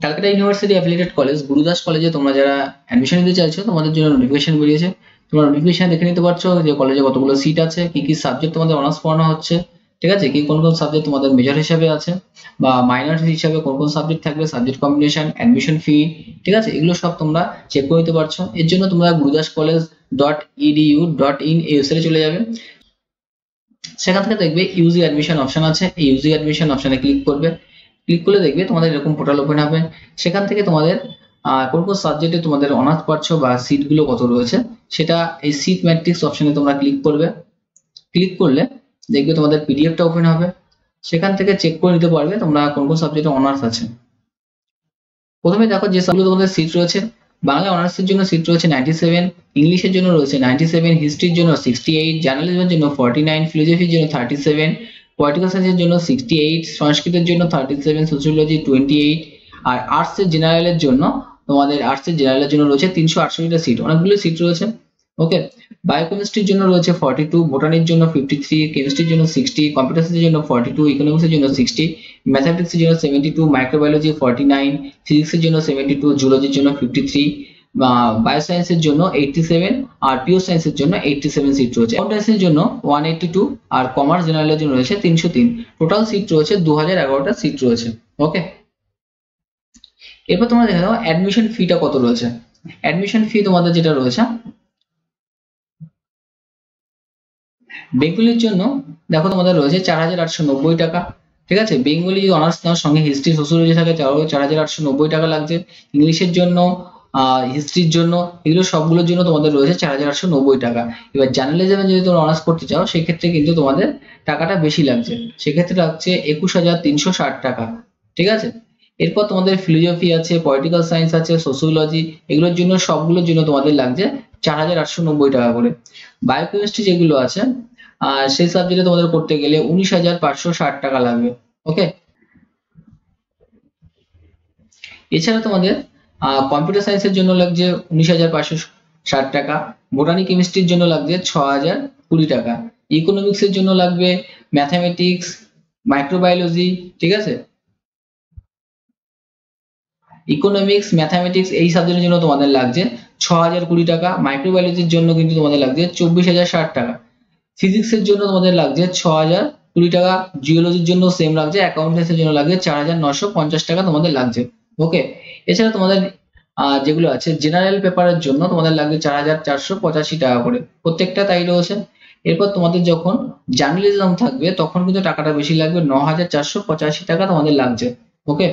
Calcutta university affiliated college Gurudas কলেজে তোমরা যারা অ্যাডমিশন নিতে চাইছো, তোমাদের জন্য নোটিফিকেশন বেরিয়েছে। তোমরা নোটিফিকেশন দেখে নিতে পারছ যে কলেজে কতগুলো সিট আছে, কি কি সাবজেক্ট তোমাদের অনার্স পড়ানো হচ্ছে, ঠিক আছে? কি কোন কোন সাবজেক্ট তোমাদের মেজর হিসাবে আছে, বা মাইনর হিসাবে কোন কোন সাবজেক্ট থাকবে সাবজেক্ট কম্বিনেশন অ্যাডমিশন ফি ঠিক আছে? এগুলো সব তোমরা চেক করে নিতে পারছ। এর জন্য তোমরা Gurudas college dot EDU dot in এই ওয়েবসাইটে চলে যাবে। সেখান থেকে দেখবে ইউজি অ্যাডমিশন অপশন আছে। এই ইউজি অ্যাডমিশন অপশনে ক্লিক করবে। ক্লিক করলে দেখবে তোমাদের এরকম পোর্টাল ওপেন হবে। সেখান থেকে তোমাদের কোন কোন সাবজেক্টে তোমাদের অনার্স পাচ্ছ বা সিটগুলো কত রয়েছে, সেটা এই সিট ম্যাট্রিক্স অপশনে তোমরা ক্লিক করবে। ক্লিক করলে দেখবে তোমাদের পিডিএফটা ওপেন হবে। সেখান থেকে চেক করে নিতে পারবে তোমরা কোন কোন সাবজেক্টে অনার্স আছে। প্রথমে দেখো যে সবগুলো তোমাদের সিট রয়েছে। বাংলা অনার্সের জন্য সিট রয়েছে নাইনটি সেভেন ইংলিশের জন্য রয়েছে নাইনটি সেভেন হিস্ট্রির জন্য সিক্সটি এইট জার্নালিজমের জন্য ফর্টি নাইন ফিলোজফির জন্য থার্টি সেভেন পলিটিক্যাল সায়েন্সের জন্য সিক্সটি এইট সংস্কৃতের জন্য thirty seven sociology twenty eight আর আর্টসের জেনারেলের জন্য তোমাদের আর্টসের জেনারেলের জন্য রয়েছে তিনশো আটষট্টিটা সিট অনেকগুলো সিট রয়েছে ওকে বায়োকেমিস্ট্রির জন্য রয়েছে ফর্টি টু বোটানির জন্য ফিফটি থ্রি কেমিস্ট্রির জন্য সিক্সটি কম্পিউটার সায়েন্সের জন্য ফর্টি টু ইকোনমিক্সের জন্য সিক্সটি ম্যাথামেটিক্সের জন্য seventy two microbiology forty nine ফিজিক্সের জন্য সেভেন্টি টু জুলজির জন্য ফিফটি থ্রি বায়োসায়েন্সের জন্য এইটটি সেভেন আর পিওর সায়েন্সের জন্য এইটটি সেভেন সিট রয়েছে। অ্যাকাউন্টেন্সির জন্য ওয়ান এইটটি টু আর কমার্স জেনারেলের জন্য রয়েছে তিনশো তিন। টোটাল সিট রয়েছে দু হাজার এগারোটা সিট রয়েছে। ওকে এরপর তোমরা দেখে দাও অ্যাডমিশন ফিটা কত রয়েছে। অ্যাডমিশন ফি তোমাদের যেটা রয়েছে, বেঙ্গলির জন্য দেখো তোমাদের রয়েছে চার হাজার আটশো নব্বই টাকা। ঠিক আছে? বেঙ্গলি যদি অনার্স নেওয়ার সঙ্গে হিস্ট্রি সোশ্যোলজি থাকে চার হাজার আটশো নব্বই টাকা লাগছে। ইংলিশের জন্য হিস্ট্রির জন্য, এগুলো সবগুলোর জন্য তোমাদের রয়েছে চার হাজার আটশো নব্বই টাকা। এবার জার্নালিজমে যদি তোমরা অনার্স করতে চাও, সেক্ষেত্রে কিন্তু তোমাদের টাকাটা বেশি লাগছে। সেক্ষেত্রে লাগছে একুশ হাজার তিনশো ষাট টাকা। ঠিক আছে? এরপর তোমাদের ফিলোজফি আছে পলিটিক্যাল সায়েন্স আছে সোশিওলজি এগুলোর জন্য সবগুলোর জন্য তোমাদের লাগছে চার হাজার আটশো নব্বই টাকা করে। বায়োকেমিস্ট্রি যেগুলো আছে আর সেই সাবজেক্টে তোমাদের করতে গেলে উনিশ হাজার পাঁচশো ষাট টাকা লাগবে। ওকে এছাড়া তোমাদের কম্পিউটার সায়েন্সের জন্য লাগছে উনিশ হাজার পাঁচশো ষাট টাকা। বোটানি কেমিস্ট্রির জন্য লাগছে ছ হাজার কুড়ি টাকা। ইকোনমিক্সের জন্য লাগবে ম্যাথামেটিক্স মাইক্রোবায়োলজি ঠিক আছে? ইকোনমিক্স ম্যাথামেটিক্স এই সাবজেক্টের জন্য তোমাদের লাগছে ছ হাজার কুড়ি টাকা। মাইক্রোবায়োলজির জন্য কিন্তু তোমাদের লাগছে চব্বিশ হাজার ষাট টাকা। ফিজিক্সের জন্য তোমাদের লাগছে ছ হাজার কুড়ি টাকা। জিওলজির জন্য সেম লাগছে। অ্যাকাউন্টেন্সের জন্য লাগছে চার হাজার নশো পঞ্চাশ টাকা তোমাদের লাগছে। ওকে এছাড়া তোমাদের যেগুলো আছে জেনারেল পেপারের জন্য তোমাদের লাগবে চার হাজার চারশো পঁচাশি টাকা করে। প্রত্যেকটা তাই রয়েছে। এরপর তোমাদের যখন জার্নালিজম থাকবে, তখন কিন্তু টাকাটা বেশি লাগবে। ন হাজার চারশো পঁচাশি টাকা তোমাদের লাগছে। ওকে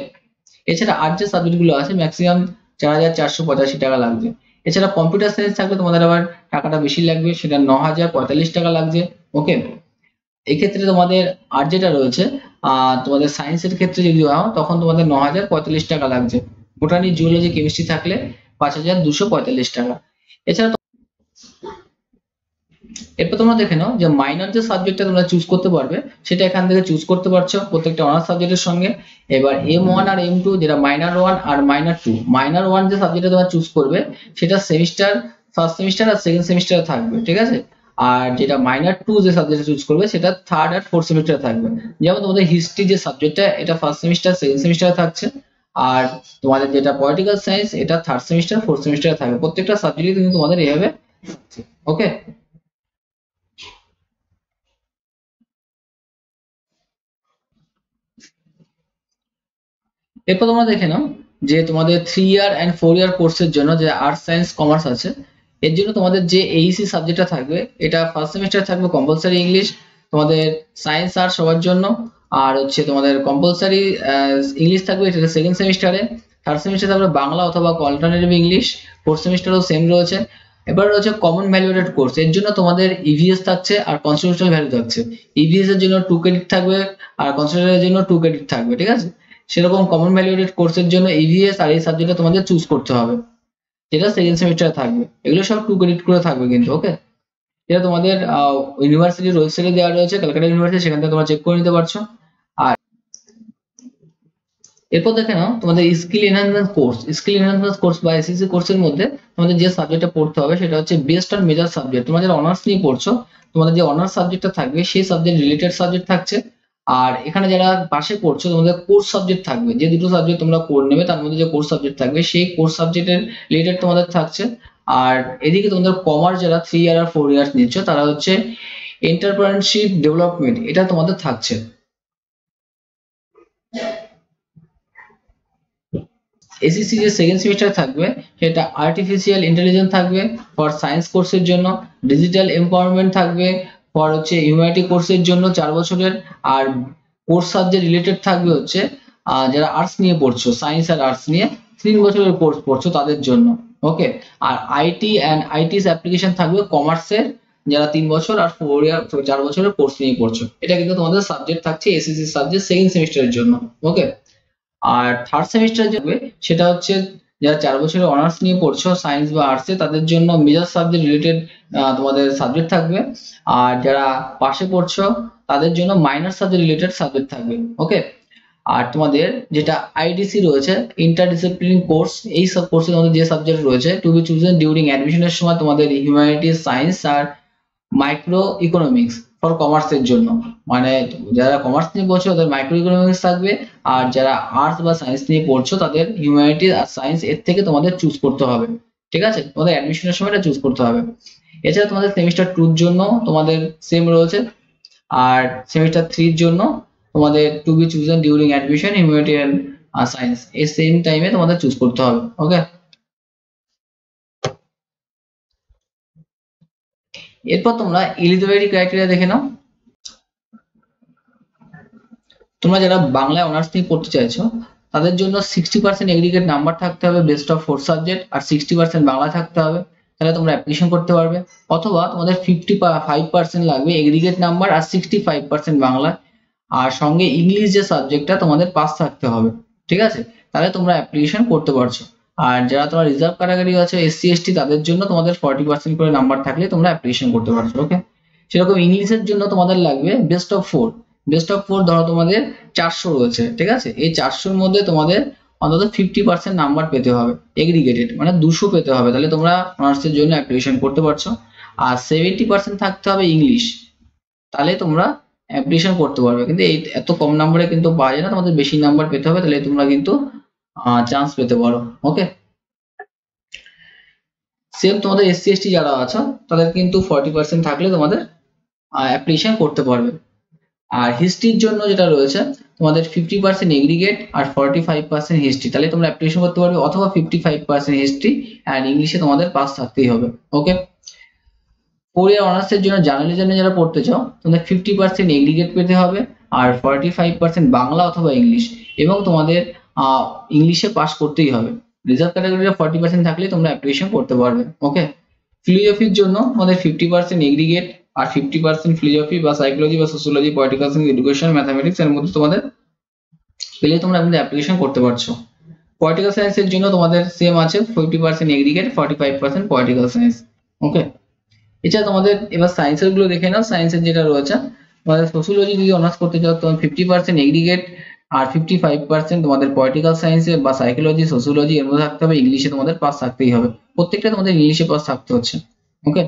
এছাড়া আর যে সাবজেক্টগুলো আছে ম্যাক্সিমাম চার হাজার চারশো পঁচাশি টাকা লাগছে এছাড়া কম্পিউটার সায়েন্স থাকলে তোমাদের আবার টাকাটা বেশি লাগবে। সেটা ন হাজার পঁয়তাল্লিশ টাকা লাগছে। ওকে এক্ষেত্রে তোমাদের আর যেটা রয়েছে তোমাদের সায়েন্সের ক্ষেত্রে যদি হয় তখন তোমাদের ন হাজার পঁয়তাল্লিশ টাকা লাগছে। বোটানি জিওলজি কেমিস্ট্রি থাকলে পাঁচ হাজার দুশো পঁয়তাল্লিশ টাকা। এছাড়া এরপর তোমরা দেখে নাও যে মাইনর যে সাবজেক্টটা তোমরা চুজ করতে পারবে, সেটা এখান থেকে চুজ করতে পারছ প্রত্যেকটা অনার্স সাবজেক্টের সঙ্গে। এবার এম ওয়ান আর এম টু যেটা মাইনার ওয়ান আর মাইনার টু মাইনার ওয়ান যে সাবজেক্টটা তোমরা চুজ করবে, সেটা সেমিস্টার ফার্স্ট সেমিস্টার আর সেকেন্ড সেমিস্টারে থাকবে, ঠিক আছে? আর যেটা মাইনার টু যে সাবজেক্ট চুজ করবে, সেটা থার্ড আর ফোর্থ সেমিস্টারে থাকবে। যেমন তোমাদের হিস্ট্রি যে সাবজেক্টটা এটা ফার্স্ট সেমিস্টার সেকেন্ড সেমিস্টারে থাকছে। আর তোমাদের যেটা পলিটিক্যাল সায়েন্স এটা থার্ড সেমিস্টার ফোর্থ সেমিস্টারে থাকবে। প্রত্যেকটা সাবজেক্টই কিন্তু তোমাদের এইভাবে ওকে এরপর তোমরা দেখে নাও যে তোমাদের three year and four year কোর্সের জন্য যে আর্টস সায়েন্স কমার্স আছে এর জন্য তোমাদের যে এইসি সাবজেক্টটা থাকবে, এটা ফার্স্ট সেমিস্টার থাকবে কম্পালসারি ইংলিশ তোমাদের সায়েন্স আর্টস সবার জন্য, আর হচ্ছে তোমাদের কম্পালসারি ইংলিশ থাকবে, এটা সেকেন্ড সেমিস্টারে থার্ড সেমিস্টার থাকবে বাংলা অথবা অল্টারনেটিভ ইংলিশ ফোর্থ সেমিস্টারও সেম রয়েছে। এবার রয়েছে কমন ভ্যালুয়েটেড কোর্স এর জন্য তোমাদের ইভিএস থাকছে আর কনস্টিটিউশনাল ভ্যালু থাকছে। ইভিএস এর জন্য টু ক্রেডিট থাকবে, আর কনস্টিটিউশনাল এর জন্য টু ক্রেডিট থাকবে, ঠিক আছে? সেরকম কমন ভ্যালুয়েটেড কোর্সের জন্য ইভিএস আর এই সাবজেক্টটা তোমাদের চুজ করতে হবে। যেটা সেকেন্ড সেমিস্টারে থাকবে। এগুলো সব টু ক্রেডিট করে থাকবে কিন্তু ওকে এটা তোমাদের ইউনিভার্সিটির ওয়েবসাইটে দেওয়া রয়েছে ক্যালকাটা ইউনিভার্সিটি সেখান থেকে তোমরা চেক করে নিতে পারছ। আর এরপর দেখে নাও, তোমাদের skill enhancement course skill enhancement course বা এসএসসি কোর্সের মধ্যে তোমাদের যে সাবজেক্টটা পড়তে হবে, সেটা হচ্ছে বেস্ট অন মেজর সাবজেক্ট তোমরা যারা অনার্স নিয়ে পড়ছো, তোমাদের যে অনার্স সাবজেক্টটা থাকবে, সেই সাবজেক্ট রিলেটেড সাবজেক্ট থাকছে। আর এখানে যারা পাশে পড়ছো, তোমাদের কোর্স সাবজেক্ট থাকবে। যে দুটো সাবজেক্ট তোমরা কোর নেবে, তার মধ্যে যে কোর্স সাবজেক্ট থাকবে, সেই কোর্স সাবজেক্টের রিলেটেড তোমাদের থাকছে। আর এদিকে তোমাদের কমার্স যারা থ্রি ইয়ার আর ফোর ইয়ার্স নিচ্ছ, তারা হচ্ছে এন্টারপ্রেনারশিপ ডেভেলপমেন্ট এটা তোমাদের থাকছে। এসিসি যে সেকেন্ড সেমিস্টার থাকবে, সেটা আর্টিফিশিয়াল ইন্টেলিজেন্স থাকবে ফর সায়েন্স কোর্সের জন্য ডিজিটাল এম্পাওয়ারমেন্ট থাকবে ফর হচ্ছে হিউম্যানিটি কোর্সের জন্য চার বছরের আর কোর্স সাবজেক্ট রিলেটেড থাকবে হচ্ছে যারা আর্টস নিয়ে পড়ছো সায়েন্স আর আর্টস নিয়ে, তিন বছরের কোর্স পড়ছো তাদের জন্য ওকে আর আইটি অ্যান্ড আইটিস অ্যাপ্লিকেশন থাকবে কমার্সের যারা তিন বছর আর ফোর ইয়ার চার বছরের কোর্স নিয়ে পড়ছো। এটা কিন্তু তোমাদের সাবজেক্ট থাকছে এসএসসি সাবজেক্ট সেকেন্ড সেমিস্টারের জন্য ওকে আর থার্ড সেমিস্টার যাবে সেটা হচ্ছে যারা চার বছরের অনার্স নিয়ে পড়ছো সায়েন্স বা আর্টসে তাদের জন্য মেজর সাবজেক্ট রিলেটেড তোমাদের সাবজেক্ট থাকবে। আর যারা পাশে পড়ছো, তাদের জন্য মাইনর সাবজেক্ট রিলেটেড সাবজেক্ট থাকবে ওকে আর তোমাদের যেটা আইডিসি রয়েছে ইন্টারডিসিপ্লিন কোর্স এই সব কোর্সের মধ্যে যে সাবজেক্ট রয়েছে টু বি চুজেন ডিউরিং অ্যাডমিশনের সময় তোমাদের হিউম্যানিটিস সায়েন্স আর মাইক্রো ইকোনমিক্স ফর কমার্সের জন্য। মানে যারা কমার্স নিয়ে পড়ছো তাদের মাইক্রো ইকোনমিক্স থাকবে, আর যারা আর্টস বা সায়েন্স নিয়ে পড়ছো তাদের হিউম্যানিটিস আর সায়েন্স এর থেকে তোমাদের চুজ করতে হবে। ঠিক আছে? তোমাদের অ্যাডমিশনের সময় এটা চুজ করতে হবে। এছাড়া তোমাদের সেমিস্টার টুর জন্য তোমাদের সেম রয়েছে। আর সেমিস্টার থ্রির জন্য তোমাদের to be chosen during admission humanity and science এই সেম টাইমে তোমাদের চুজ করতে হবে। ওকে এরপর তোমরা এলিজিবিলিটি ক্রাইটেরিয়া দেখে নাও। তোমরা যারা বাংলায় অনার্স নিয়ে পড়তে চাইছো, তাদের জন্য সিক্সটি পার্সেন্ট এগ্রিগেট নাম্বার থাকতে হবে বেস্ট অফ ফোর সাবজেক্ট আর সিক্সটি পার্সেন্ট বাংলা থাকতে হবে, তাহলে তোমরা অ্যাপ্লিকেশন করতে পারবে। অথবা তোমাদের ফিফটি ফাইভ পার্সেন্ট লাগবে এগ্রিগেট নাম্বার আর সিক্সটি ফাইভ পার্সেন্ট বাংলা, আর সঙ্গে ইংলিশ যে সাবজেক্টটা তোমাদের পাস থাকতে হবে। ঠিক আছে? তাহলে তোমরা অ্যাপ্লিকেশন করতে পারছ। আর যারা তোমার রিজার্ভ ক্যাটাগরি আছে এসসি এসটি তাদের জন্য তোমাদের ফর্টি পার্সেন্ট করে নাম্বার থাকলে তোমরা অ্যাপ্লিকেশন করতে পারছ ওকে সেরকম ইংলিশের জন্য তোমাদের লাগবে best of four best of four ধরো তোমাদের চারশো রয়েছে, ঠিক আছে? এই চারশোর মধ্যে তোমাদের অন্তত ফিফটি পার্সেন্ট নাম্বার পেতে হবে এগ্রিগেটেড মানে দুশো পেতে হবে। তাহলে তোমরা অনার্সের জন্য অ্যাপ্লিকেশন করতে পারছ। আর সেভেন্টি পার্সেন্ট থাকতে হবে ইংলিশ। তাহলে তোমরা অ্যাপ্লিকেশন করতে পারবে। কিন্তু এই এত কম নাম্বারে কিন্তু পাওয়া যায় না, তোমাদের বেশি নাম্বার পেতে হবে, তাহলে তোমরা কিন্তু চান্স পেতে পারো। ওকে সেম তোমাদের এসসি এসটি যারা আছো, তাদের কিন্তু ফর্টি পার্সেন্ট থাকলে তোমাদের অ্যাপ্লিকেশন করতে পারবে। আর হিস্ট্রির জন্য যেটা রয়েছে, তোমাদের ফিফটি পার্সেন্ট এগ্রিগেট আর ফর্টি ফাইভ পার্সেন্ট হিস্ট্রি তাহলে তোমরা অ্যাপ্লিকেশন করতে পারবে, অথবা fifty five percent history and ইংলিশে তোমাদের পাস থাকতেই হবে। ওকে ফোর ইয়ার অনার্সের জন্য জার্নালিজমে যারা পড়তে চাও, তোমাদের ফিফটি পার্সেন্ট এগ্রিগেট পেতে হবে, আর ফর্টি ফাইভ পার্সেন্ট বাংলা অথবা ইংলিশ এবং তোমাদের ইংলিশে পাস করতেই হবে। রিজার্ভ ক্যাটাগরিতে ফর্টি পার্সেন্ট থাকলে তোমরা অ্যাপ্লিকেশন করতে পারবে ওকে ফিলোজফির জন্য আমাদের ফিফটি পার্সেন্ট এগ্রিগেট আর ফিফটি পার্সেন্ট ফিলোজফি বা সাইকোলজি বা সোশ্যোলজি পলিটিক্যাল এডুকেশন ম্যাথামেটিক্স এর মধ্যে তোমাদের পেলে তোমরা কিন্তু অ্যাপ্লিকেশন করতে পারছ। পলিটিক্যাল সায়েন্সের জন্য তোমাদের সেম আছে fifty percent aggregate forty five percent political science okay এছাড়া তোমাদের এবার সায়েন্সেরগুলো দেখে নাও। সায়েন্সের যেটা রয়েছে, তোমাদের সোশ্যোলজি যদি অনার্স করতে চাও, তোমার ফিফটি পার্সেন্ট এগ্রিগেট আর ফিফটি ফাইভ পার্সেন্ট তোমাদের পলিটিক্যাল সায়েন্সে বা সাইকোলজি সোশ্যোলজি এর মধ্যে থাকতে হবে ইংলিশে তোমাদের পাস থাকতেই হবে। প্রত্যেকটা তোমাদের ইংলিশে পাস থাকতে হচ্ছে ওকে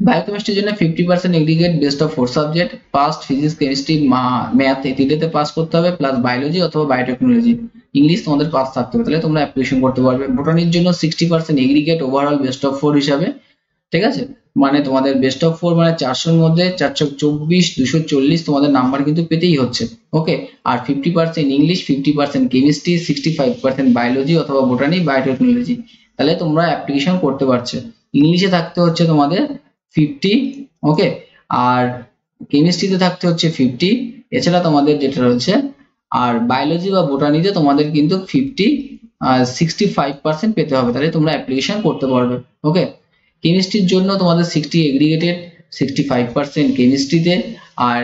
বায়োকেমিস্ট্রির জন্য fifty percent aggregate best of four subject passed physics chemistry math এই পাস করতে হবে প্লাস বায়োলজি অথবা বায়োটেকনোলজি ইংলিশ তোমাদের পাস থাকতে হবে, তাহলে তোমরা অ্যাপ্লিকেশন করতে পারবে। বোটানির জন্য sixty percent aggregate overall best of four হিসাবে, ঠিক আছে? মানে তোমাদের বেস্ট অফ ফোর মানে চারশোর মধ্যে চারশো চব্বিশ, দুশো চল্লিশ তোমাদের নাম্বার কিন্তু পেতেই হচ্ছে। ওকে আর fifty percent English fifty percent chemistry sixty five percent biology অথবা বোটানি বায়োটেকনোলজি তাহলে তোমরা অ্যাপ্লিকেশন করতে পারছ। ইংলিশে থাকতে হচ্ছে তোমাদের ফিফটি ওকে আর কেমিস্ট্রিতে থাকতে হচ্ছে ফিফটি এছাড়া তোমাদের যেটা রয়েছে, আর বায়োলজি বা বোটানিতে তোমাদের কিন্তু ফিফটি সিক্সটি ফাইভ পার্সেন্ট পেতে হবে। তাহলে তোমরা অ্যাপ্লিকেশন করতে পারবে। ওকে কেমিস্ট্রির জন্য তোমাদের sixty aggregated sixty five percent কেমিস্ট্রিতে আর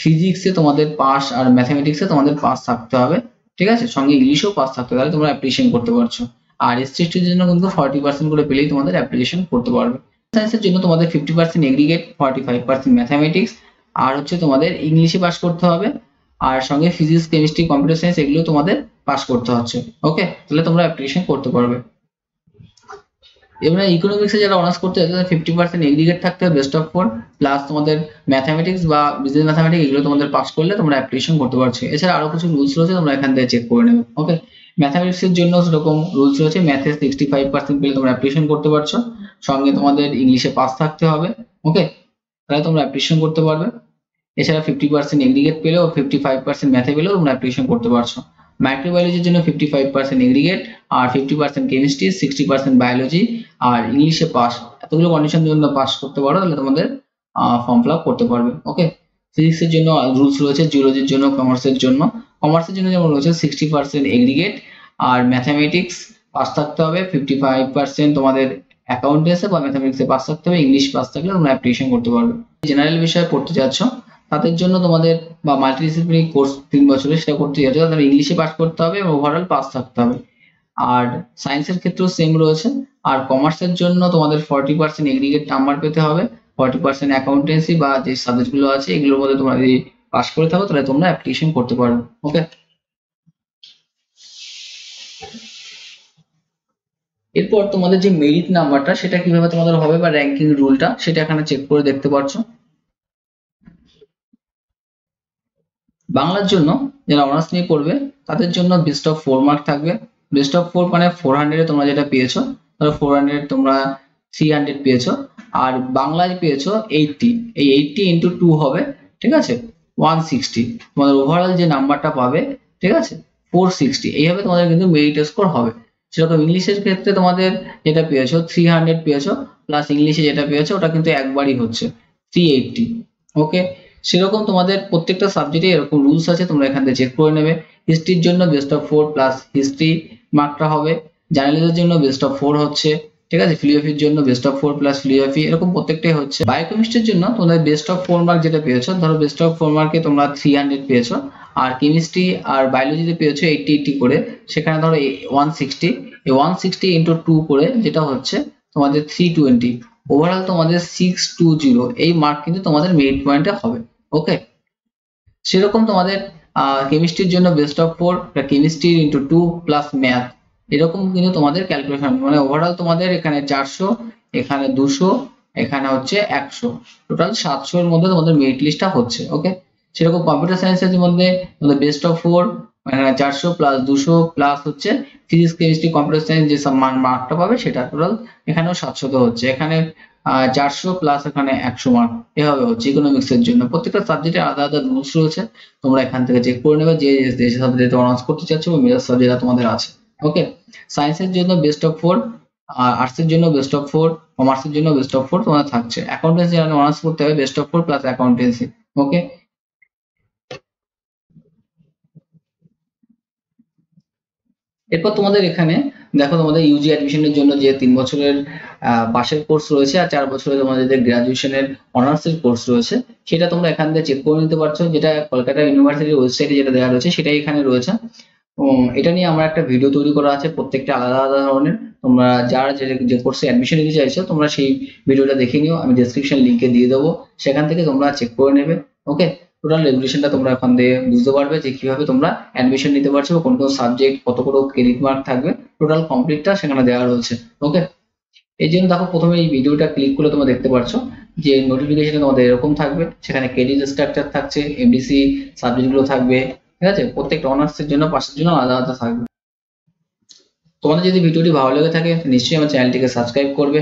ফিজিক্সে তোমাদের পাস আর ম্যাথামেটিক্সে তোমাদের পাস থাকতে হবে, ঠিক আছে? সঙ্গে ইংলিশেও পাস থাকতে হবে, তাহলে তোমরা অ্যাপ্লিকেশন করতে পারছ। আর এসটির জন্য কিন্তু ফর্টি পার্সেন্ট করে পেলেই তোমাদের অ্যাপ্লিকেশন করতে পারবে। সায়েন্সের জন্য তোমাদের fifty percent aggregate forty five percent mathematics আর হচ্ছে তোমাদের ইংলিশে পাস করতে হবে, আর সঙ্গে ফিজিক্স কেমিস্ট্রি কম্পিউটার সায়েন্স এগুলো তোমাদের পাস করতে হচ্ছে ওকে তাহলে তোমরা অ্যাপ্লিকেশন করতে পারবে। এবারে ইকোনমিক্সে যারা অনার্স করতে চায় তাদের ফিফটি পার্সেন্ট এগ্রিগেট থাকতে হবে বেস্ট অফ ফোর প্লাস তোমাদের ম্যাথামেটিক্স বা বিজনেস ম্যাথামেটিক্স এগুলো তোমাদের পাস করলে তোমরা অ্যাপ্লিকেশন করতে পারছ। এছাড়া আরও কিছু রুলস রয়েছে, তোমরা এখান থেকে চেক করে নেবে ওকে ম্যাথামেটিক্স এর জন্য সেরকম রুলস রয়েছে ম্যাথে সিক্সটি ফাইভ পার্সেন্ট পেলে তোমরা অ্যাপ্লিকেশন করতে পারছ। সঙ্গে তোমাদের ইংলিশে পাস থাকতে হবে ওকে তাহলে তোমরা অ্যাপ্লিকেশন করতে পারবে। এছাড়া ফিফটি পার্সেন্ট এগ্রিগেট পেলেও ফিফটি ফাইভ পার্সেন্ট ম্যাথে পেলেও তোমরা অ্যাপ্লিকেশন করতে পারছ। মাইক্রোবায়োলজির জন্য ফিফটি ফাইভ পার্সেন্ট এগ্রিগেট আর fifty percent chemistry sixty percent biology আর ইংলিশে পাস এতগুলো কন্ডিশন জন্য পাস করতে পারো, তাহলে তোমাদের ফর্ম ফিল করতে পারবে ওকে ফিজিক্সের জন্য রুলস রয়েছে জিওলজির জন্য কমার্সের জন্য। কমার্সের জন্য যেমন রয়েছে সিক্সটি পার্সেন্ট এগ্রিগেট আর ম্যাথামেটিক্স পাস থাকতে হবে ফিফটি ফাইভ পার্সেন্ট তোমাদের অ্যাকাউন্টেন্সে বা ম্যাথামেটিক্সে পাস থাকতে হবে ইংলিশ পাস থাকলে তোমরা অ্যাপ্লিকেশন করতে পারবে। জেনারেল বিষয়ে পড়তে যাচ্ছ তাদের জন্য তোমাদের বা মাল্টিডিসিপ্লিনারি কোর্স তিন বছরের সেটা করতে যাচ্ছ তাদের ইংলিশে পাস করতে হবে এবং ওভারঅল পাস থাকতে হবে। আর সায়েন্সের ক্ষেত্রেও সেম রয়েছে। আর কমার্সের জন্য তোমাদের ফর্টি পার্সেন্ট এগ্রিগেট নাম্বার পেতে হবে। ফর্টি পার্সেন্ট অ্যাকাউন্টেন্সি বা যে সাবজেক্টগুলো আছে, এগুলোর মধ্যে তোমরা যদি পাস করে থাকো, তাহলে তোমরা অ্যাপ্লিকেশন করতে পারবে। ওকে এরপর তোমাদের যে মেরিট নাম্বারটা সেটা কীভাবে তোমাদের হবে বা র্যাঙ্কিং রুলটা সেটা এখানে চেক করে দেখতে পাচ্ছ বাংলার জন্য যারা অনার্স নিয়ে পড়বে, তাদের জন্য বেস্ট অফ ফোর মার্ক থাকবে। বেস্ট অফ ফোর মানে ফোর হান্ড্রেডে তোমরা যেটা পেয়েছ ধরো ফোর হান্ড্রেড তোমরা থ্রি হান্ড্রেড পেয়েছ। আর বাংলায় পেয়েছ এইটটি এই এইটটি ইন্টু টু হবে, ঠিক আছে? ওয়ান সিক্সটি তোমাদের ওভারঅল যে নাম্বারটা পাবে, ঠিক আছে? ফোর সিক্সটি এইভাবে তোমাদের কিন্তু মেরিট স্কোর হবে। সেরকম ইংলিশের ক্ষেত্রে তোমাদের যেটা পেয়েছ থ্রি হান্ড্রেড পেয়েছ প্লাস ইংলিশে যেটা পেয়েছ, ওটা কিন্তু একবারই হচ্ছে থ্রি এইটটি ওকে সেরকম তোমাদের প্রত্যেকটা সাবজেক্টে এরকম রুলস আছে, তোমরা এখান থেকে চেক করে নেবে। হিস্ট্রির জন্য best of four plus history মার্কটা হবে। জার্নালিজের জন্য বেস্ট অফ ফোর হচ্ছে, ঠিক আছে? ফিলিওফির জন্য best of four plus philosophy এরকম প্রত্যেকটাই হচ্ছে। বায়োকেমিস্ট্রির জন্য তোমাদের বেস্ট অফ ফোর মার্ক যেটা পেয়েছ, ধরো বেস্ট অফ ফোর মার্কে তোমরা থ্রি হান্ড্রেড পেয়েছ, আর কেমিস্ট্রি আর বায়োলজিতে পেয়েছ এইটটি এইটটি করে, সেখানে ধরো ওয়ান সিক্সটি এই ওয়ান সিক্সটি ইন্টু টু করে, যেটা হচ্ছে তোমাদের থ্রি টোয়েন্টি ওভারঅল তোমাদের সিক্স টু জিরো এই মার্ক কিন্তু তোমাদের মেরিট পয়েন্টে হবে। ওকে সেরকম তোমাদের কেমিস্ট্রির জন্য best of four chemistry into two plus math এরকম কিন্তু তোমাদের ক্যালকুলেশন মানে ওভারঅল তোমাদের এখানে চারশো, এখানে দুশো, এখানে হচ্ছে একশো। টোটাল সাতশো এর মধ্যে তোমাদের মেরিট লিস্টটা হচ্ছে ওকে সেরকম কম্পিউটার সায়েন্সের মধ্যে তোমাদের বেস্ট অফ ফোর এখানে চারশো প্লাস দুশো প্লাস হচ্ছে ফিজিক্স কেমিস্ট্রি কম্পিউটার সায়েন্স যে মার্কটা পাবে সেটা টোটাল এখানেও সাতশত হচ্ছে। এখানে চারশো প্লাস এখানে একশো মার্ক এভাবে হচ্ছে ইকোনমিক্স এর জন্য। প্রত্যেকটা সাবজেক্টে আলাদা আলাদা রুলস রয়েছে। তোমরা এখান থেকে চেক করে নেবে যে সাবজেক্টে অনার্স করতে চাচ্ছ বা মেজর সাবজেক্ট তোমাদের আছে। ওকে সায়েন্সের জন্য বেস্ট অফ ফোর আর্টস এর জন্য বেস্ট অফ ফোর কমার্সের জন্য বেস্ট অফ ফোর তোমাদের থাকছে। অ্যাকাউন্টেন্সি যারা অনার্স করতে হবে best of four plus accountancy okay এরপর তোমাদের এখানে, দেখো তোমাদের ইউজি অ্যাডমিশনের জন্য যে তিন বছরের পাশের কোর্স রয়েছে আর চার বছরের তোমাদের যে গ্রাজুয়েশনের অনার্সের কোর্স রয়েছে, সেটা তোমরা এখান থেকে চেক করে নিতে পারছ, যেটা কলকাতা ইউনিভার্সিটির ওয়েবসাইটে যেটা দেওয়া রয়েছে সেটাই এখানে রয়েছে। এটা নিয়ে আমার একটা ভিডিও তৈরি করা আছে প্রত্যেকটা আলাদা আলাদা ধরনের। তোমরা যার যে কোর্সে অ্যাডমিশন নিতে চাইছো, তোমরা সেই ভিডিওটা দেখে নিও, আমি ডেসক্রিপশন লিঙ্কে দিয়ে দেবো। সেখান থেকে তোমরা চেক করে নেবে ওকে টোটাল রেগুলেশনটা তোমরা এখন দিয়ে বুঝতে পারবে যে কীভাবে তোমরা অ্যাডমিশন নিতে পারছ, কোন কোন সাবজেক্ট কত কত ক্রেডিট মার্ক থাকবে। টোটাল কমপ্লিটটা সেখানে দেওয়া রয়েছে ওকে এই জন্য দেখো প্রথমে এই ভিডিওটা ক্লিক করলে তোমরা দেখতে পাচ্ছ যে নোটিফিকেশন তোমাদের এরকম থাকবে, সেখানে ক্রেডিট স্ট্রাকচার থাকছে এমডিসি সাবজেক্টগুলো থাকবে, ঠিক আছে? প্রত্যেকটা অনার্সের জন্য পাশের জন্য আলাদা আলাদা থাকবে। তোমাদের যদি ভিডিওটি ভালো লেগে থাকে, নিশ্চয়ই আমার চ্যানেলটিকে সাবস্ক্রাইব করবে।